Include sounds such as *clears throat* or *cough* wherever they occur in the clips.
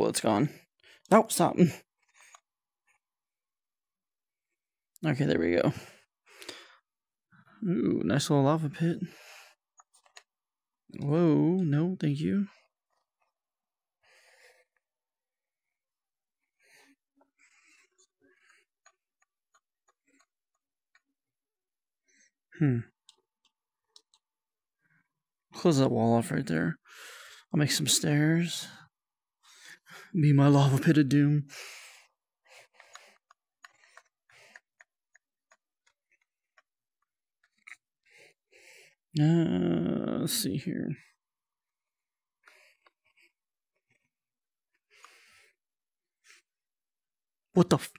Cool. It's gone. No, stop. Okay, there we go. Ooh, nice little lava pit. Whoa, no, thank you. Hmm. Close that wall off right there. I'll make some stairs. Be my lava pit of doom. Uh, let's see here. What the f-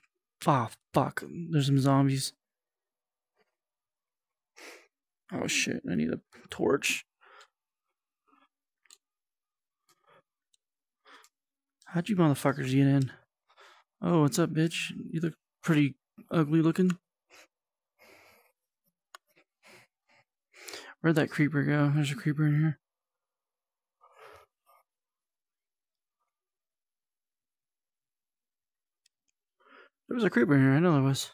oh, fuck. There's some zombies. Oh shit, I need a torch. How'd you motherfuckers get in? Oh, what's up, bitch? You look pretty ugly looking. Where'd that creeper go? There's a creeper in here. There was a creeper in here. I know there was.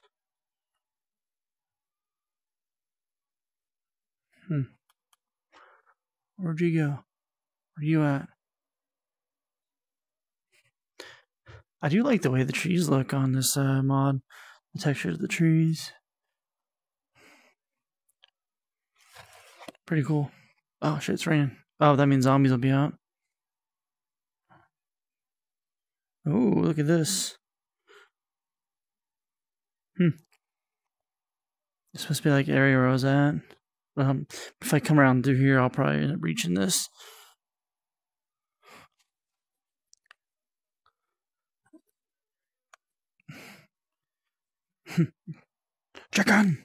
Hmm. Where'd you go? Where you at? I do like the way the trees look on this uh, mod. The texture of the trees. Pretty cool. Oh shit, it's raining. Oh, that means zombies will be out. Oh, look at this. Hmm. It's supposed to be like area where I was at. Um, if I come around through here, I'll probably end up reaching this. *coughs* Chicken!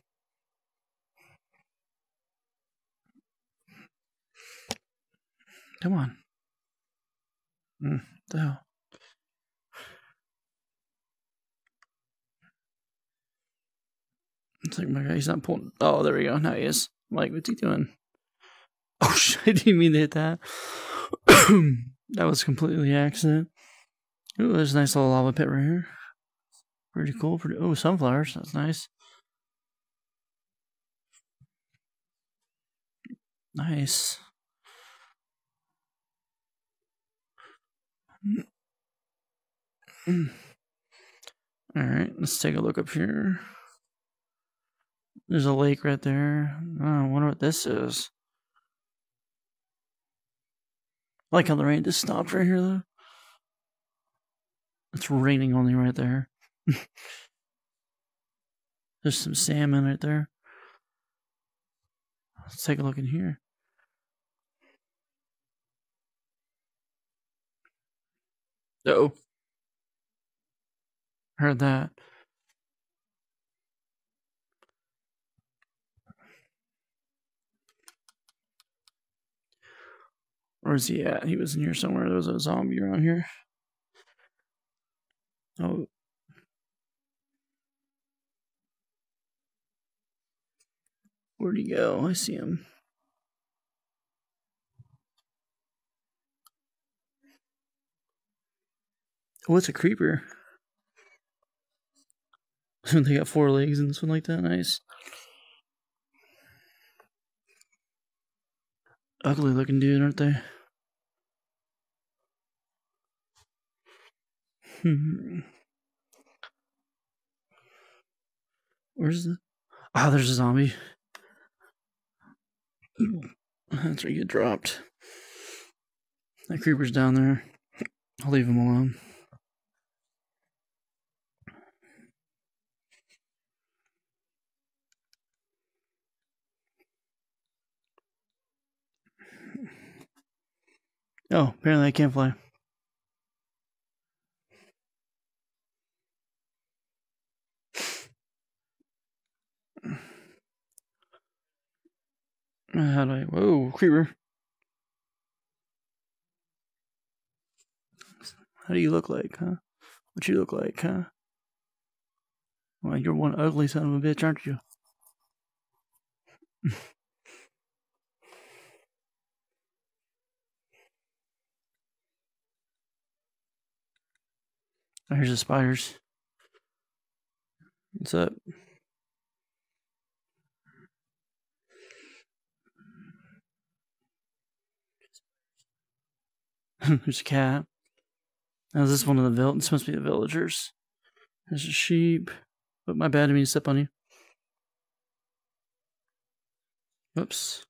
Come on. Mm, the hell? It's like my guy, he's not pulling. Oh, there we go. Now he is. I'm like, what's he doing? *laughs* Oh shit! I didn't mean to hit that. *coughs* that was completely accident. Ooh, there's a nice little lava pit right here. Pretty cool. Pretty. Oh, sunflowers. That's nice. Nice. All right, let's take a look up here. There's a lake right there. Oh, I wonder what this is. I like how the rain just stopped right here, though. It's raining only right there. *laughs* There's some salmon right there. Let's take a look in here. Oh. Heard that. Where's he at? He was in here somewhere. There was a zombie around here. Oh. Where'd he go? I see him. Oh, it's a creeper. *laughs* they got four legs and this one like that. Nice. Ugly looking dude, aren't they? Hmm. *laughs* Where's the. Oh, there's a zombie. *clears throat* That's where you get dropped. That creeper's down there. I'll leave him alone. Oh, apparently I can't fly. Uh, how do I? Whoa, creeper. How do you look like, huh? What you look like, huh? Well, you're one ugly son of a bitch, aren't you? *laughs* Here's the spiders. What's up? *laughs* There's a cat. Now, is this one of the vill? This must be the villagers. There's a sheep. But my bad, I mean to step on you. Oops.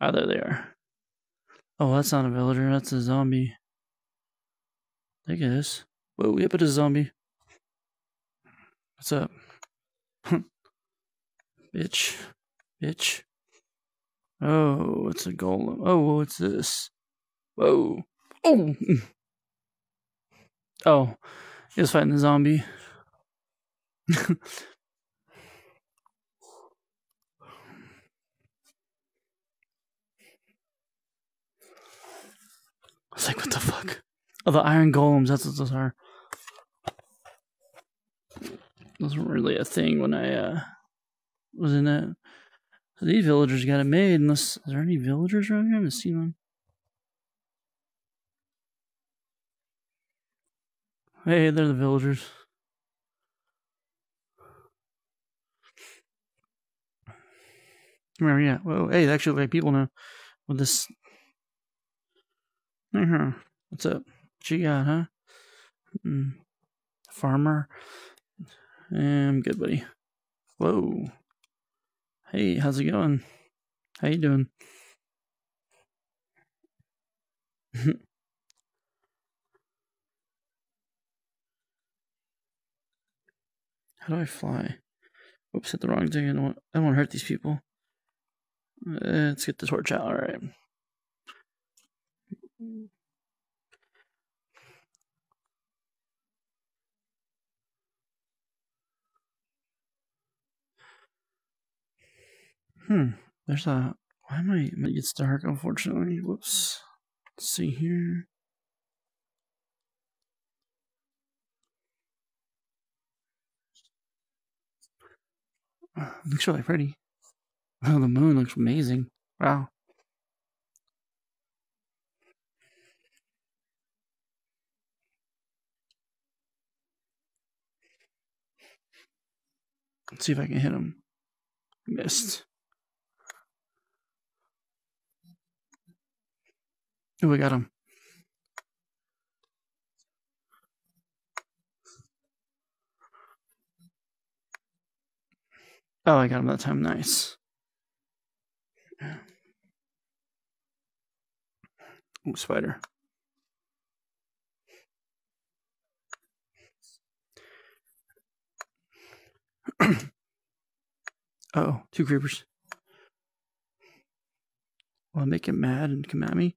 Ah, there they are. Oh, that's not a villager. That's a zombie. I guess. Whoa, yep, it is a zombie. What's up? *laughs* Bitch. Bitch. Oh, it's a golem. Oh, what's this? Whoa. Oh! *laughs* Oh, he was fighting the zombie. *laughs* I was like, what the fuck? Oh, the iron golems, that's what those are. Those weren't really a thing when I uh, was in it. So these villagers got it made, unless. Is there any villagers around here? I haven't seen one. Hey, they're the villagers. Remember, yeah. Whoa, hey, they actually look like people now. With this. Uh-huh. What's up? She got, huh? Mm. Farmer. I'm good, buddy. Whoa. Hey, how's it going? How you doing? *laughs* How do I fly? Oops, hit the wrong thing. I don't want, I don't want to hurt these people. Uh, let's get the torch out. All right. Hmm. There's a. Why am I? It gets dark, unfortunately. Whoops. Let's see here. *sighs* looks really pretty. Oh, *laughs* the moon looks amazing. Wow. Let's see if I can hit him. Missed. Oh, we got him. Oh, I got him that time. Nice. Ooh, spider. *clears throat* oh, two creepers. Will I make him mad and come at me?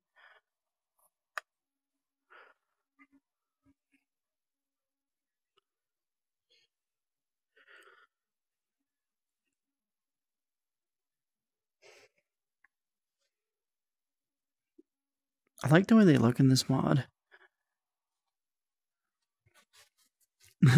I like the way they look in this mod. *laughs*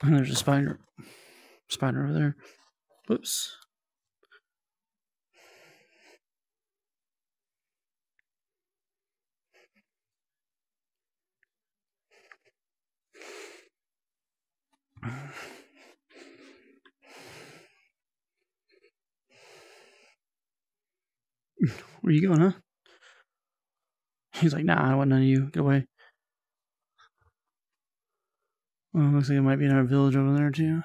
There's a spider spider over there. Whoops. Where you going, huh? He's like, nah, I don't want none of you. Get away. Well, looks like it might be in our village over there too.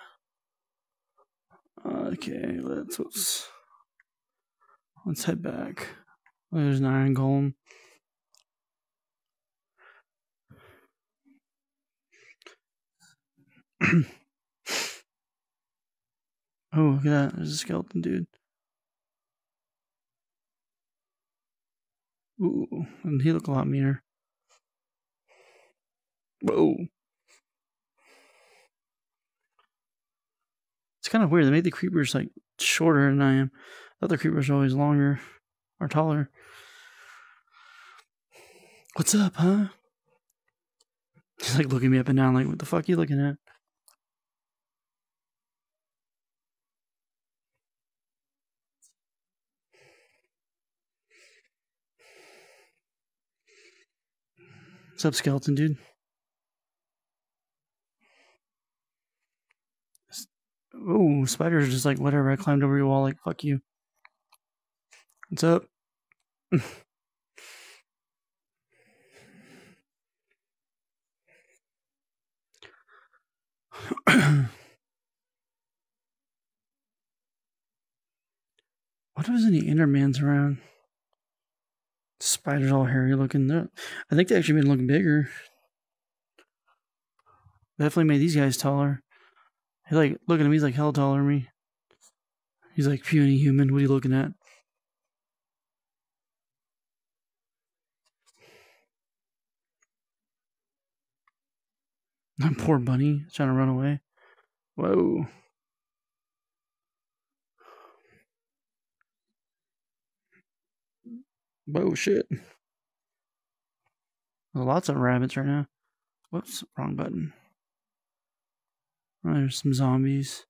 Okay, let's let's, let's head back. There's an iron golem. *clears throat* oh, look at that. There's a skeleton dude. Ooh, and he look a lot meaner. Whoa. It's kind of weird. They made the creepers like shorter than I am. The other creepers are always longer or taller. What's up, huh? He's like looking me up and down, like, what the fuck are you looking at? What's up, skeleton dude? Oh, spiders just like whatever. I climbed over your wall, like fuck you. What's up? *coughs* what there's any Endermans around? Spiders all hairy looking. I think they actually made them look bigger. Definitely made these guys taller. He like looking at me, he's like hell taller than me. He's like puny human. What are you looking at? That *laughs* poor bunny trying to run away. Whoa. Whoa, shit. Lots of rabbits right now. Whoops, wrong button. Oh, there's some zombies.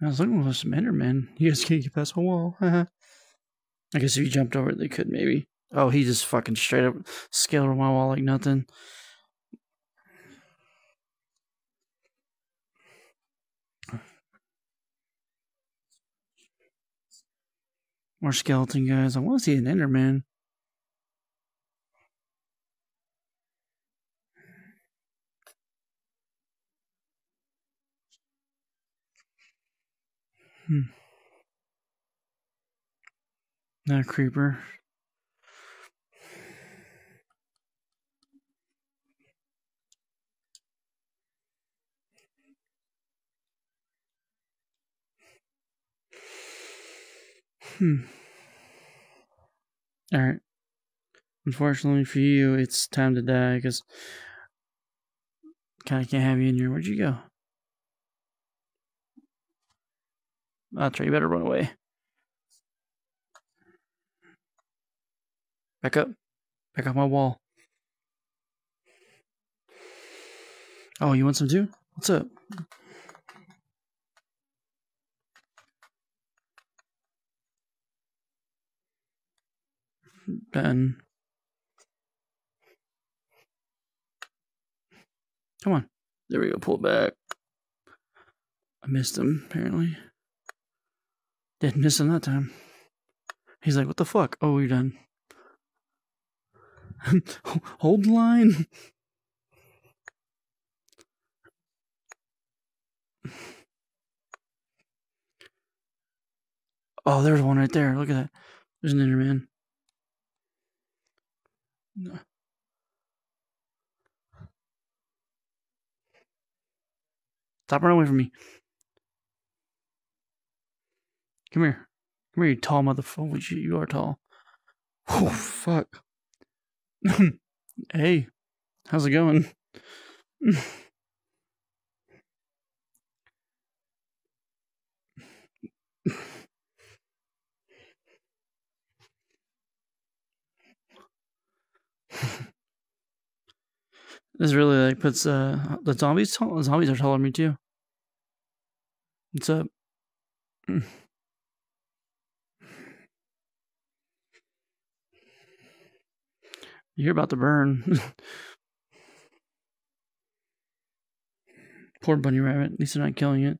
I was looking for some Endermen. You guys can't get past my wall. *laughs* I guess if you jumped over it, they could maybe. Oh, he just fucking straight up scaled my wall like nothing. More skeleton guys. I want to see an Enderman. Hmm. Not creeper. Hmm. Alright. Unfortunately for you, it's time to die because kind of can't have you in here. Where'd you go? Right. You better run away. Back up. Back off my wall. Oh, you want some too? What's up? Ben. Come on. There we go. Pull back. I missed him, apparently. Didn't miss him that time. He's like, what the fuck? Oh, you're done. *laughs* Hold the line. *laughs* Oh, there's one right there. Look at that. There's an Enderman. Stop running away from me. Come here. Come here, you tall motherfucker. You are tall. Oh, fuck. *laughs* hey, how's it going? *laughs* this really like puts uh the zombies. Zombies are taller than me too. What's up? You *sighs* You're about to burn. *laughs* Poor bunny rabbit. At least they're not killing it.